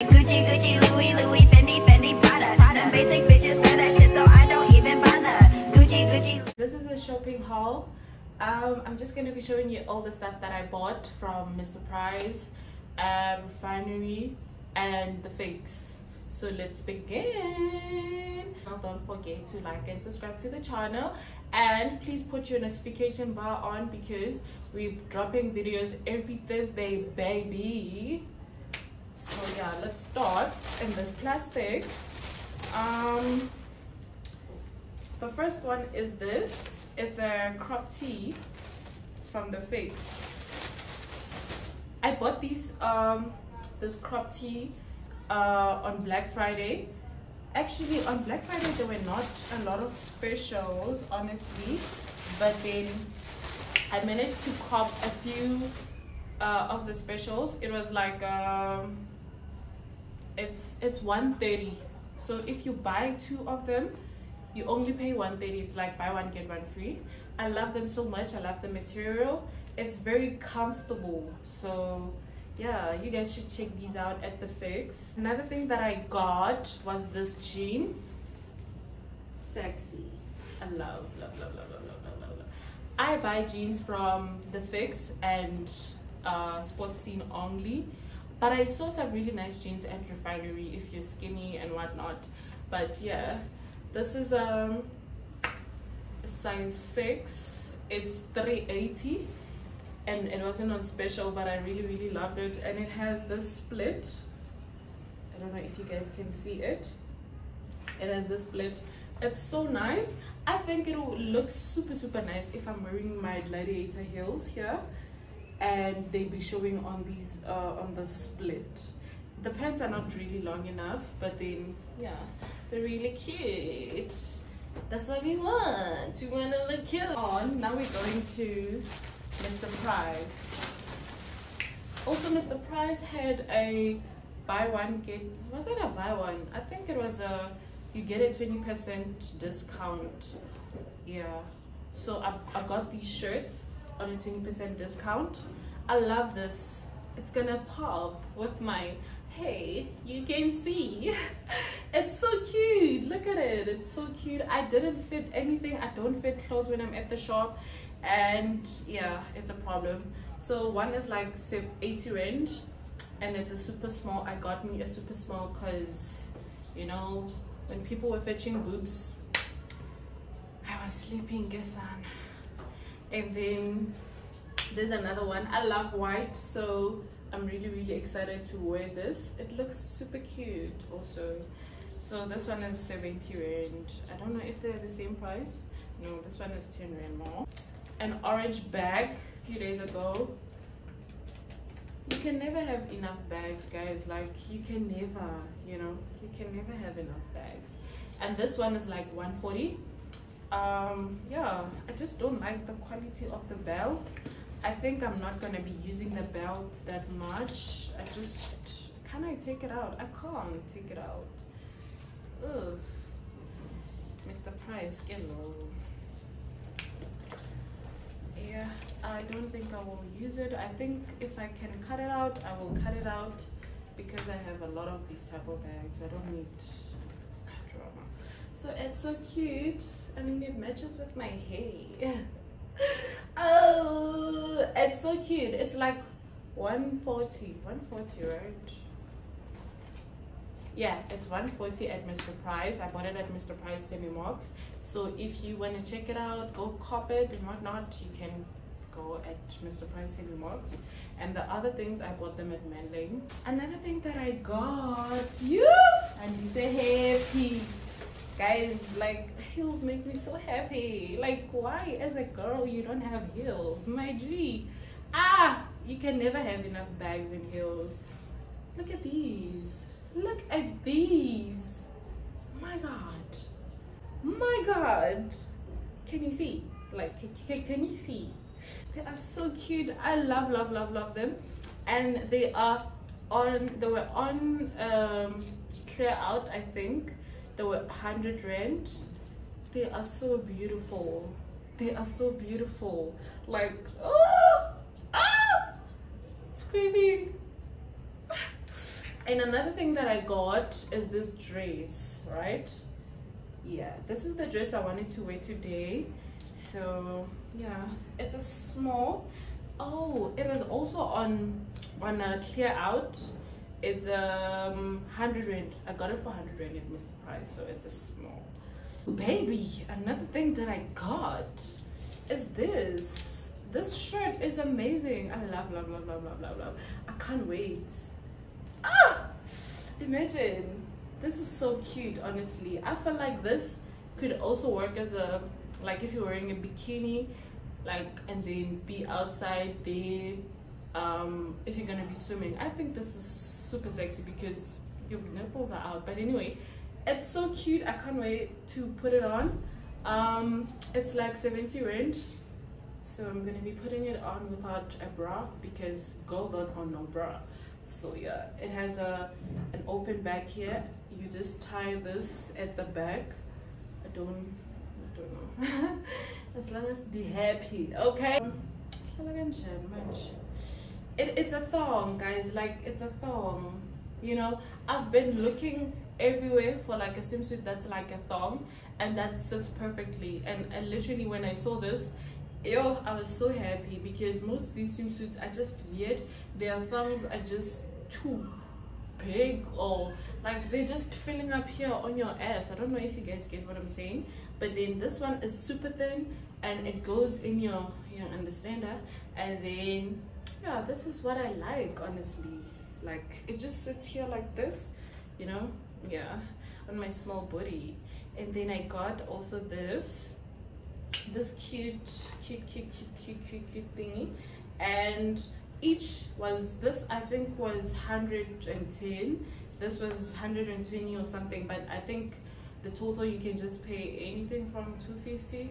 Gucci, Gucci, Louis, Louis, Fendi, Fendi, Prada. Them basic bitches wear that shit, so I don't even bother. Gucci, Gucci. This is a shopping haul. Um, I'm just gonna be showing you all the stuff that I bought from Mr. Price, uh, Refinery, and the Fix. So let's begin. Now don't forget to like and subscribe to the channel and please put your notification bar on because we're dropping videos every Thursday, baby. So yeah, let's start in this plastic. Um, the first one is this. It's a crop tee. It's from the Fix. I bought these um this crop tee uh on Black Friday. Actually on Black Friday there were not a lot of specials honestly, but then I managed to cop a few uh, of the specials. It was like um it's it's 130 so if you buy two of them you only pay 130 it's like buy one get one free. I love them so much. I love the material. It's very comfortable. So yeah you guys should check these out at the fix. Another thing that i got was this jean. Sexy. I love love love love love love love, love, i buy jeans from the fix and uh Sportscene only but i saw some really nice jeans at refinery if you're skinny and whatnot. But yeah this is um size six. It's 380 and it wasn't on special but i really really loved it. And it has this split. I don't know if you guys can see it. It has this split. It's so nice. I think it will look super super nice if i'm wearing my gladiator heels here and they be showing on these uh, on the split. The pants are not really long enough but then yeah they're really cute. That's what we want. We want to look cute on now we're going to mr price. Also mr price had a buy one get was it a buy one? I think it was a you get a 20 percent discount. Yeah. So I, I got these shirts on a 20% discount. I love this. It's gonna pop with my, hey, you can see. it's so cute, look at it, it's so cute. I didn't fit anything, I don't fit clothes when I'm at the shop and yeah, it's a problem. So one is like 80 range and it's a super small. I got me a super small cause you know, when people were fetching boobs, I was sleeping, guess on and then there's another one i love white. So i'm really really excited to wear this. It looks super cute also. So this one is 70 rand. I don't know if they're the same price. No this one is 10 rand more. An orange bag a few days ago. You can never have enough bags guys. Like you can never you know you can never have enough bags. And this one is like 140 um yeah i just don't like the quality of the belt. I think i'm not gonna be using the belt that much. I just can i take it out? I can't take it out. Ugh. mr price hello yeah i don't think i will use it. I think if i can cut it out i will cut it out because i have a lot of these type of bags. I don't need so it's so cute. I mean it matches with my hair. Oh it's so cute. It's like 140 140 right? Yeah it's 140 at mr price. I bought it at mr price semi marks. So if you want to check it out go cop it. And whatnot you can go at mr price semi marks. And the other things i bought them at menlyn another thing that i got. You! And you say happy guys like heels make me so happy. Like why as a girl you don't have heels? My g. Ah you can never have enough bags and heels. Look at these. Look at these. My god. My god. Can you see? Like can, can you see? They are so cute. I love love love love them. And they are on they were on um clear out i think they were 100 rand? They are so beautiful. They are so beautiful. Like oh ah screaming. And another thing that i got is this dress right? Yeah this is the dress i wanted to wear today. So yeah it's a small oh it was also on on a clear out it's um 100 rand. I got it for 100 rand at mr price so it's a small. Baby another thing that i got is this. This shirt is amazing. I love love love love love love love. I can't wait. Ah! Imagine. This is so cute honestly. I feel like this could also work as a like if you're wearing a bikini like and then be outside there um if you're gonna be swimming. I think this is super sexy because your nipples are out. But anyway it's so cute. I can't wait to put it on. Um it's like 70 rand. So i'm gonna be putting it on without a bra because girl don't own no bra. So yeah it has a an open back here. You just tie this at the back. I don't i don't know. As long as the happy okay it, it's a thong guys like it's a thong you know? I've been looking everywhere for like a swimsuit that's like a thong and that sits perfectly. And, and literally when i saw this yo i was so happy because most of these swimsuits are just weird. Their thongs are just too big or like they're just filling up here on your ass. I don't know if you guys get what i'm saying but then this one is super thin and it goes in your you understand that? And then yeah this is what i like honestly. Like it just sits here like this you know? Yeah on my small body. And then i got also this this cute cute cute cute cute cute, cute thingy. And each was this i think was 110 this was 120 or something but i think the total you can just pay anything from 250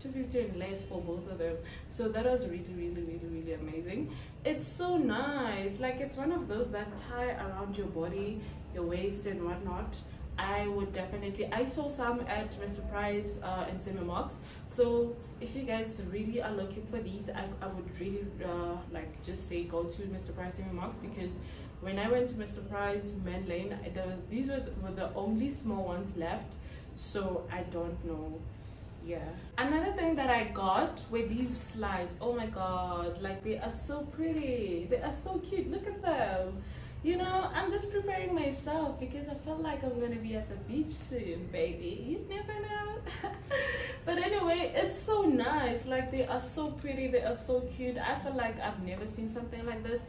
250 and less for both of them so that was really really really really amazing it's so nice like it's one of those that tie around your body your waist and whatnot I would definitely I saw some at Mr. Price uh, and Semi Marks so if you guys really are looking for these I, I would really uh, like just say go to Mr. Price Semi Marks because when I went to Mr. Price Menlyn there was these were, were the only small ones left so I don't know yeah another thing that I got were these slides oh my god like they are so pretty they are so cute look at them you know, I'm just preparing myself because I feel like I'm gonna be at the beach soon, baby. You never know. but anyway, it's so nice. Like they are so pretty, they are so cute. I feel like I've never seen something like this.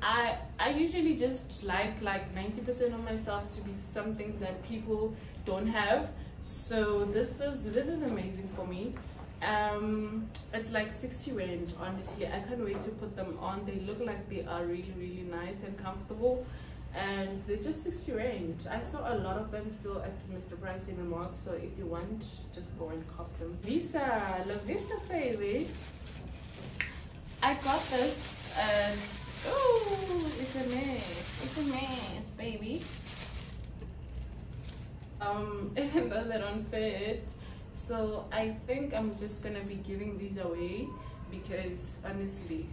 I I usually just like like 90% of my stuff to be some things that people don't have. So this is this is amazing for me. Um it's like 60 range honestly. I can't wait to put them on. They look like they are really really nice and comfortable. And they're just 60 range. I saw a lot of them still at mr price in the mark so if you want just go and cop them. Visa la visa baby i got this and oh it's a mess. It's a mess baby um even though they don't fit. So i think i'm just gonna be giving these away because honestly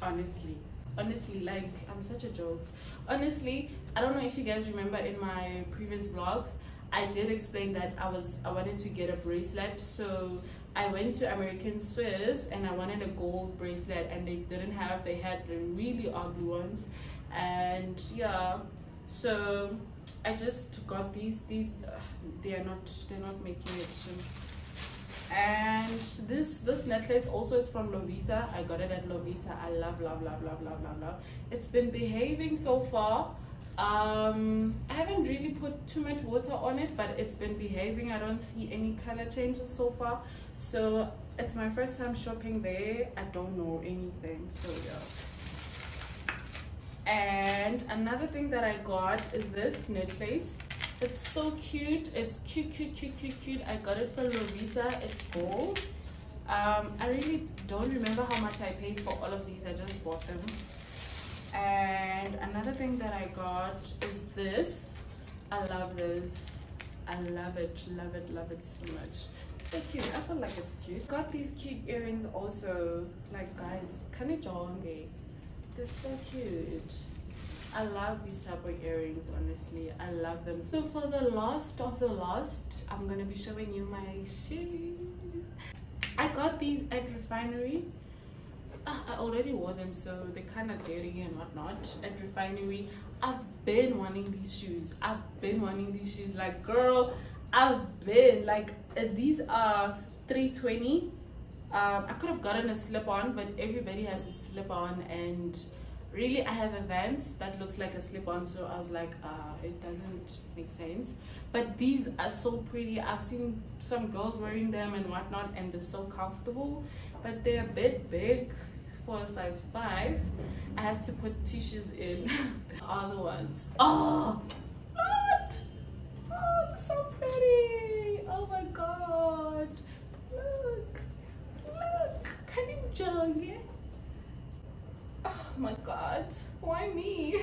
honestly honestly like i'm such a joke. Honestly i don't know if you guys remember in my previous vlogs i did explain that i was i wanted to get a bracelet. So i went to american swiss and i wanted a gold bracelet and they didn't have they had the really ugly ones. And yeah so i just got these these uh, they are not they're not making it. And this this necklace also is from lovisa. I got it at lovisa. I love love love love love love love. It's been behaving so far. Um i haven't really put too much water on it but it's been behaving. I don't see any color changes so far. So it's my first time shopping there. I don't know anything. So yeah and another thing that i got is this necklace it's so cute. It's cute cute cute cute cute. I got it from lovisa. It's gold. Um i really don't remember how much i paid for all of these. I just bought them. And another thing that i got is this. I love this. I love it love it love it so much. So cute. I feel like it's cute. Got these cute earrings also. Like guys kind of kanijonge they're so cute I love these type of earrings, honestly. I love them. So for the last of the last, I'm gonna be showing you my shoes. I got these at Refinery. Ah, I already wore them, so they're kind of dirty and whatnot. At Refinery, I've been wanting these shoes. I've been wanting these shoes. Like, girl, I've been like uh, these are 320. Um, I could have gotten a slip on, but everybody has a slip on and really i have a vans that looks like a slip-on so i was like uh it doesn't make sense. But these are so pretty. I've seen some girls wearing them and whatnot and they're so comfortable but they're a bit big for a size five. I have to put tissues in. Other ones. Oh Lord! oh so pretty oh my god look look oh my god. Why me?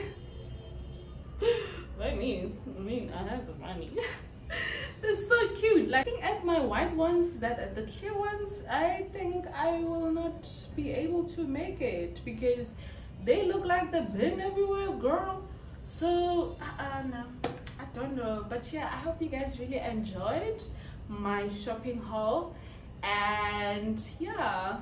Why me? I mean i have the money. They're so cute. Like at my white ones that at the clear ones i think i will not be able to make it because they look like they've been everywhere girl. So uh, uh no. I don't know. But yeah i hope you guys really enjoyed my shopping haul. And yeah